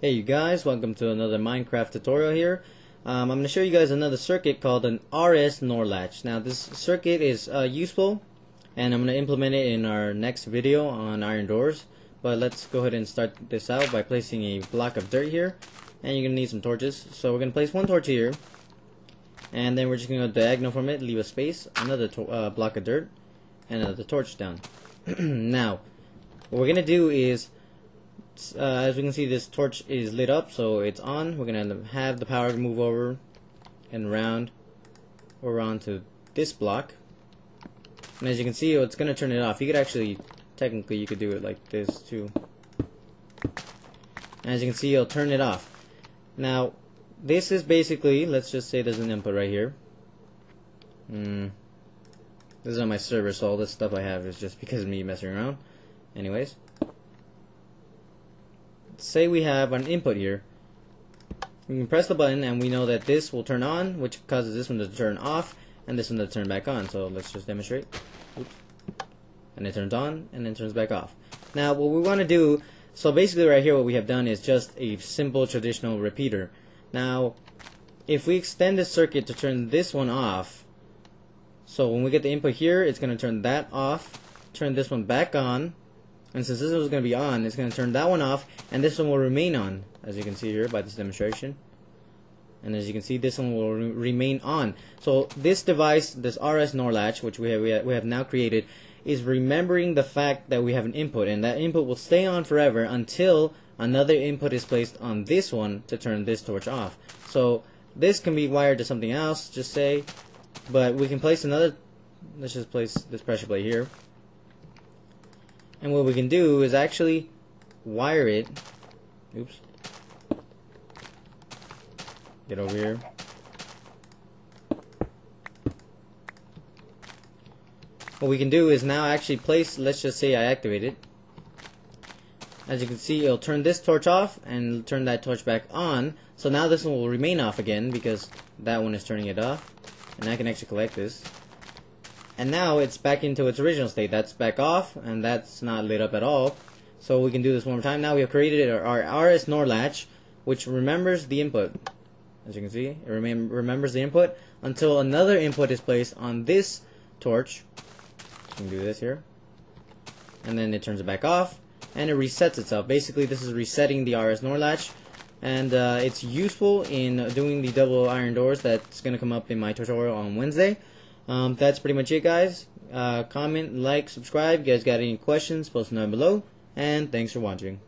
Hey you guys, welcome to another Minecraft tutorial here. Um, I'm going to show you guys another circuit called an RS NOR latch. Now this circuit is uh, useful and I'm going to implement it in our next video on iron doors. But let's go ahead and start this out by placing a block of dirt here. And you're going to need some torches. So we're going to place one torch here. And then we're just going to go diagonal from it, leave a space, another uh, block of dirt, and another torch down. now, what we're going to do is uh, as we can see this torch is lit up so it's on. We're gonna have the power move over and around or onto this block. And as you can see it's gonna turn it off. You could actually technically you could do it like this too. And as you can see it'll turn it off. Now this is basically let's just say there's an input right here. Mm, this is on my server so all this stuff I have is just because of me messing around. Anyways say we have an input here. We can press the button and we know that this will turn on, which causes this one to turn off, and this one to turn back on. So let's just demonstrate. Oops. And it turns on, and then turns back off. Now what we want to do, so basically right here what we have done is just a simple traditional repeater. Now, if we extend the circuit to turn this one off, so when we get the input here, it's going to turn that off, turn this one back on, and since this is going to be on, it's going to turn that one off, and this one will remain on, as you can see here by this demonstration. And as you can see, this one will re remain on. So this device, this RS NOR latch, which we have, we have, we have now created, is remembering the fact that we have an input, and that input will stay on forever until another input is placed on this one to turn this torch off. So this can be wired to something else, just say, but we can place another, let's just place this pressure plate here, and what we can do is actually wire it. Oops. Get over here. What we can do is now actually place, let's just say I activate it. As you can see, it'll turn this torch off and turn that torch back on. So now this one will remain off again because that one is turning it off. And I can actually collect this and now it's back into its original state. That's back off, and that's not lit up at all. So we can do this one more time. Now we have created our, our RS NOR latch, which remembers the input. As you can see, it rem remembers the input until another input is placed on this torch. We can do this here. And then it turns it back off, and it resets itself. Basically, this is resetting the RS NOR latch, and uh, it's useful in doing the double iron doors that's going to come up in my tutorial on Wednesday. Um, that's pretty much it, guys. Uh, comment, like, subscribe. If You guys got any questions, post them down below. And thanks for watching.